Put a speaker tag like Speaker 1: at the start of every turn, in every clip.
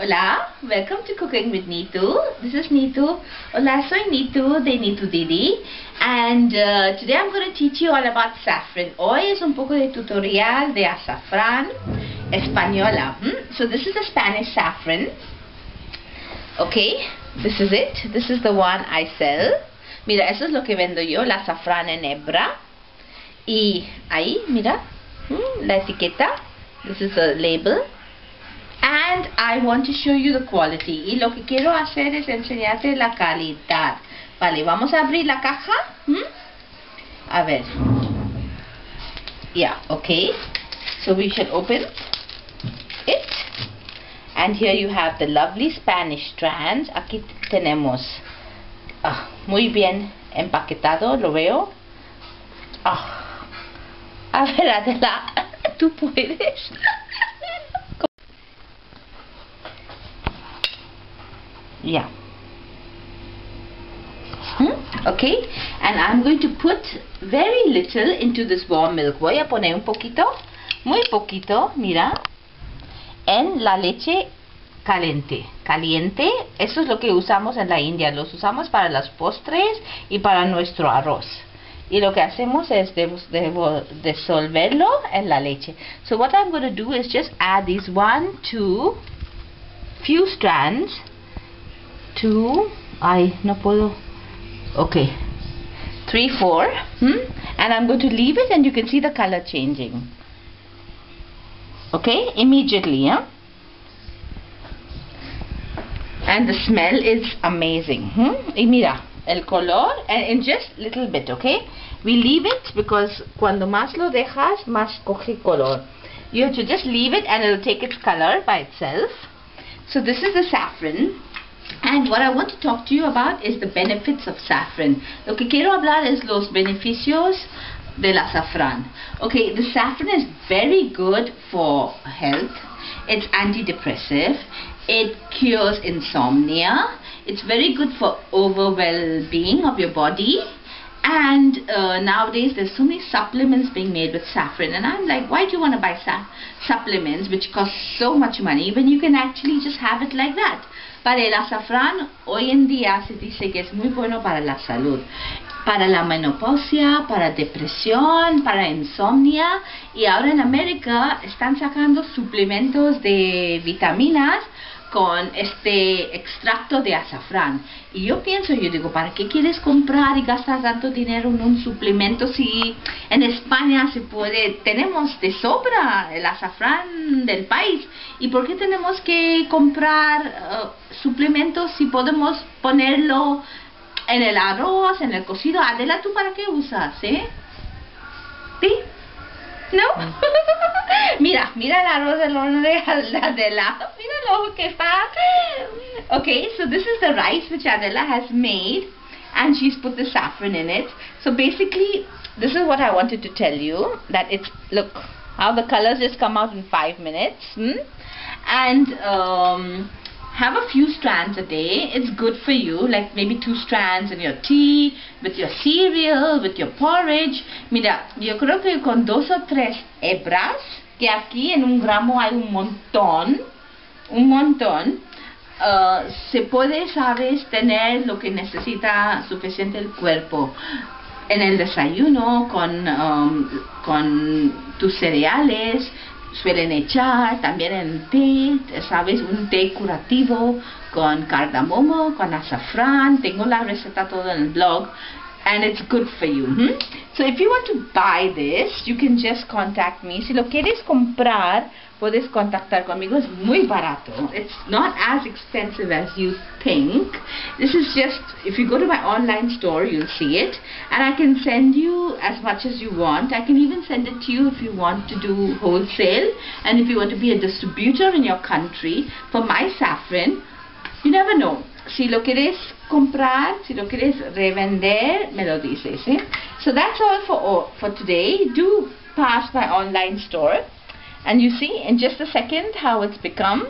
Speaker 1: Hola, welcome to Cooking with Nitu. This is Nitu. Hola, soy Nitu de Nitu Didi. And uh, today I'm going to teach you all about saffron. Hoy es un poco de tutorial de azafrán española. Hmm? So this is the Spanish saffron. Okay, this is it. This is the one I sell. Mira, eso es lo que vendo yo, la azafrán en hebra. Y ahí, mira, hmm, la etiqueta. This is the label. And I want to show you the quality. Y lo que quiero hacer es enseñarte la calidad. Vale, vamos a abrir la caja. ¿Mm? A ver. Yeah, okay. So we should open it. And here you have the lovely Spanish strands. Aquí tenemos ah, muy bien empaquetado, lo veo. Ah. A ver, Adela, tú puedes. Yeah. Hmm? okay. And I'm going to put very little into this warm milk. Voy a poner un poquito muy poquito mira en la leche caliente. Caliente eso es lo que usamos en la India. Los usamos para los postres y para nuestro arroz. Y lo que hacemos es disolverlo en la leche. So what I'm going to do is just add these one two few strands two. I no puedo. Okay three four. Hmm? and I'm going to leave it and you can see the color changing. Okay immediately yeah? And the smell is amazing. Hmm? y mira el color and in just little bit okay we leave it because cuando más lo dejas más coge color. You have to just leave it and it'll take its color by itself. So this is the saffron and what I want to talk to you about is the benefits of saffron. Lo que quiero hablar es los beneficios del azafrán. Okay, the saffron is very good for health. It's antidepressive. It cures insomnia. It's very good for overall well-being of your body. And uh, nowadays there's so many supplements being made with saffron and I'm like why do you want to buy supplements which cost so much money when you can actually just have it like that para el azafrán hoy en día se dice que es muy bueno para la salud para la menopausia, para depresión, para insomnia y ahora en América están sacando suplementos de vitaminas con este extracto de azafrán. Y yo pienso, yo digo, ¿para qué quieres comprar y gastar tanto dinero en un suplemento si en España se puede, tenemos de sobra el azafrán del país? ¿Y por qué tenemos que comprar uh, suplementos si podemos ponerlo en el arroz, en el cocido? Adela, ¿tú para qué usas, eh? ¿Sí? ¿No? Mira, mira del horno de Adela. Mira lo que está. Okay, so this is the rice which Adela has made and she's put the saffron in it. So basically, this is what I wanted to tell you. That it's, look, how the colors just come out in five minutes. Hmm? And, um, have a few strands a day. It's good for you, like maybe two strands in your tea, with your cereal, with your porridge. Mira, yo creo que con dos o tres hebras, que aquí en un gramo hay un montón, un montón, uh, se puede, sabes, tener lo que necesita suficiente el cuerpo. En el desayuno, con, um, con tus cereales, suelen echar también en té, ¿sabes? Un té curativo con cardamomo, con azafrán. Tengo la receta toda en el blog. And it's good for you. Hmm? So if you want to buy this, you can just contact me. Si lo quieres comprar, puedes contactar conmigo. Es muy barato. It's not as expensive as you think. This is just, if you go to my online store, you'll see it. And I can send you as much as you want. I can even send it to you if you want to do wholesale. And if you want to be a distributor in your country for my saffron, you never know. Si lo quieres comprar, si lo quieres revender, me lo dices. Eh? So that's all for, for today. Do pass my online store. And you see in just a second how it's become.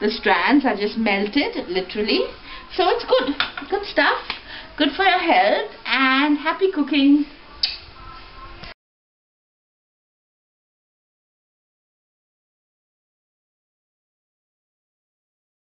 Speaker 1: The strands are just melted, literally. So it's good. Good stuff. Good for your health and happy cooking.